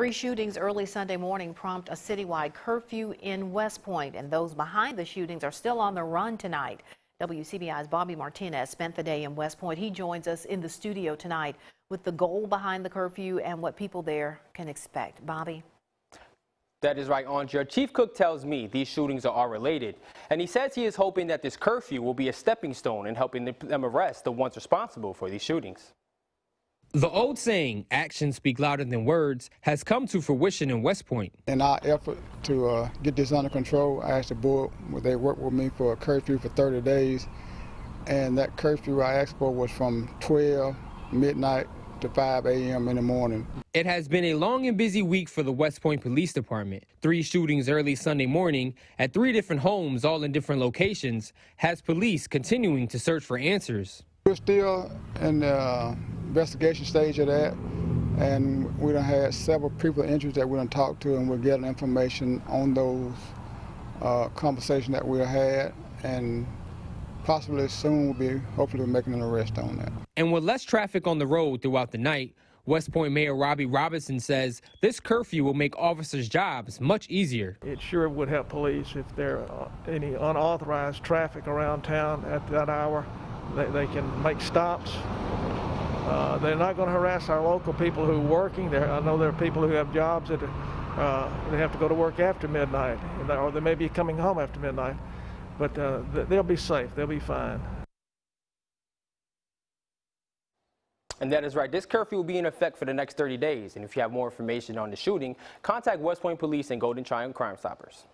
Three shootings early Sunday morning prompt a citywide curfew in West Point, and those behind the shootings are still on the run tonight. WCBI's Bobby Martinez spent the day in West Point. He joins us in the studio tonight with the goal behind the curfew and what people there can expect. Bobby? That is right, Andrea. Chief Cook tells me these shootings are all related, and he says he is hoping that this curfew will be a stepping stone in helping them arrest the ones responsible for these shootings. The old saying, actions speak louder than words, has come to fruition in West Point. In our effort to uh, get this under control, I asked the board would they work with me for a curfew for 30 days. And that curfew I asked for was from 12 midnight to 5 a.m. in the morning. It has been a long and busy week for the West Point Police Department. Three shootings early Sunday morning at three different homes, all in different locations, has police continuing to search for answers. We're still in the investigation stage of that, and we done had several people injured that we done talked to, and we're getting information on those uh, conversations that we had, and possibly soon we'll be hopefully making an arrest on that. And with less traffic on the road throughout the night, West Point Mayor Robbie Robinson says this curfew will make officers' jobs much easier. It sure would help police if there are any unauthorized traffic around town at that hour. They, they can make stops. Uh, they're not going to harass our local people who are working. There, I know there are people who have jobs that uh, they have to go to work after midnight, or they may be coming home after midnight. But uh, they'll be safe. They'll be fine. And that is right. This curfew will be in effect for the next 30 days. And if you have more information on the shooting, contact West Point Police and Golden Triangle Crime Stoppers.